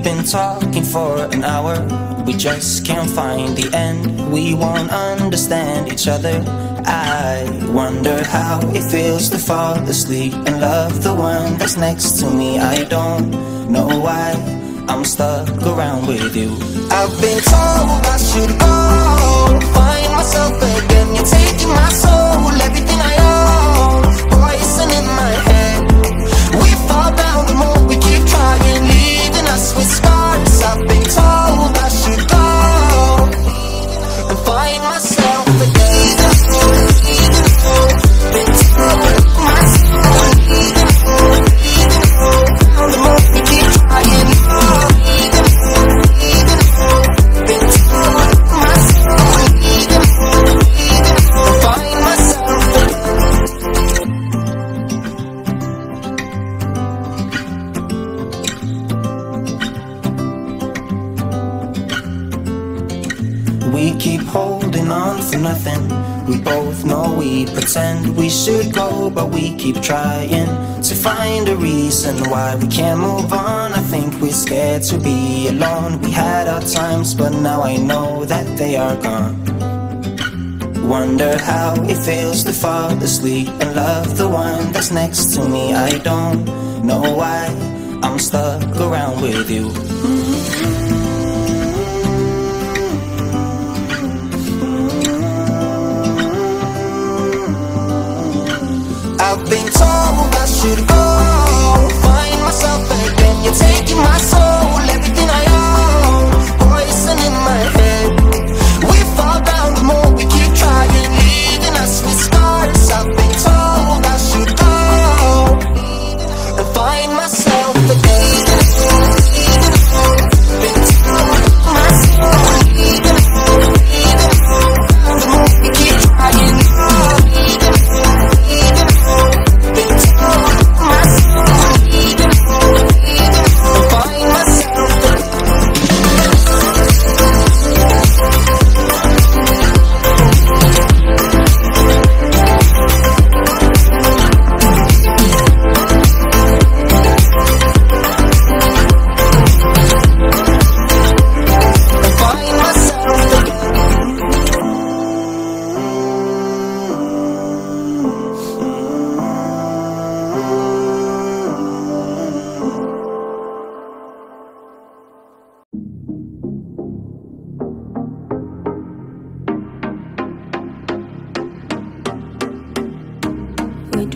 We've been talking for an hour, we just can't find the end. We won't understand each other. I wonder how it feels to fall asleep and love the one that's next to me. I don't know why I'm stuck around with you. I've been told I should go, find myself again. You're taking my soul, find myself again. Holding on for nothing. We both know we pretend we should go, but we keep trying to find a reason why we can't move on. I think we're scared to be alone. We had our times, but now I know that they are gone. Wonder how it feels to fall asleep and love the one that's next to me. I don't know why I'm stuck around with you. I've been told I should go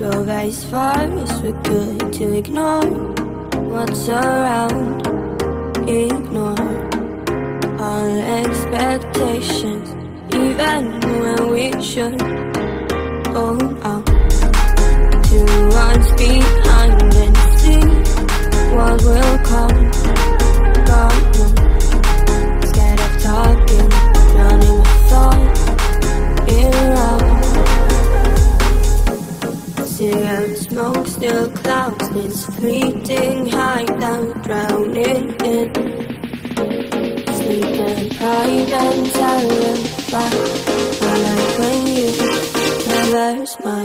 drove as far as we could to ignore. What's around, ignore. All expectations, even when we should go out and pride and terror. But I like when you reverse my.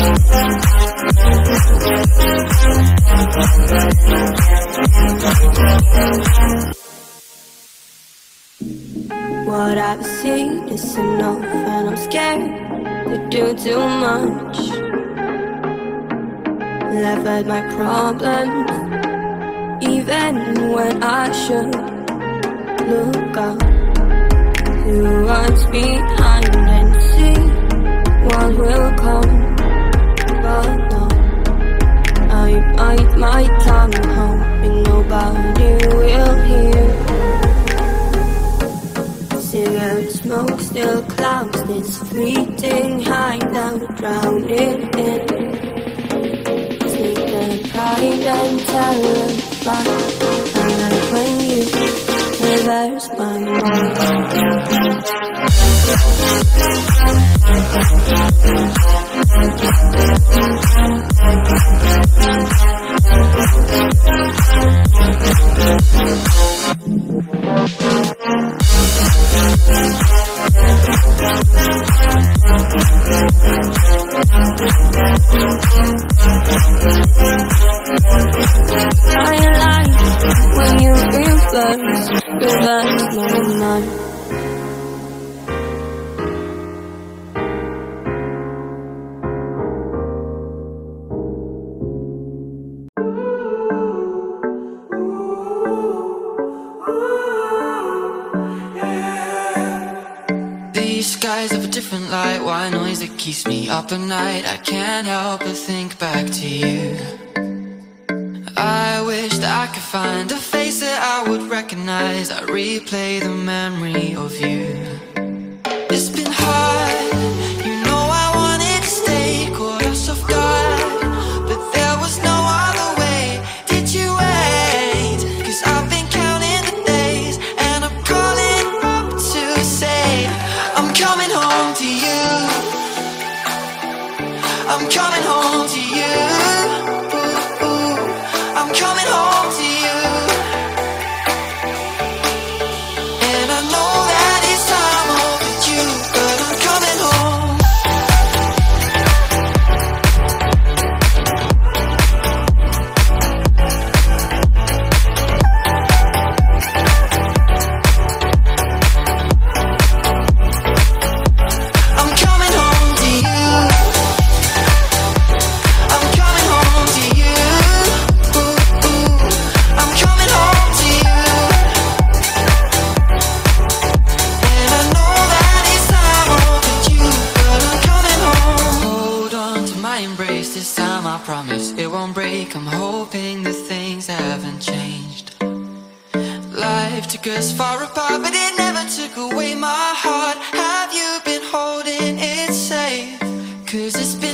What I've seen is enough, and I'm scared to do too much. Laugh at my problems, even when I should look up to what's behind and see what will come. Bite my tongue, hoping nobody will hear. Cigarette smoke still clouds this fleeting high down, drowning in sleep and pride and terror. But I when you reverse my mind. reverse, reverse. These skies have a different light Why noise that keeps me up at night I can't help but think back to you I wish that I could find a face that I would recognize. I replay the memory of you. It's been hard us far apart, but it never took away my heart. Have you been holding it safe? Cause it's been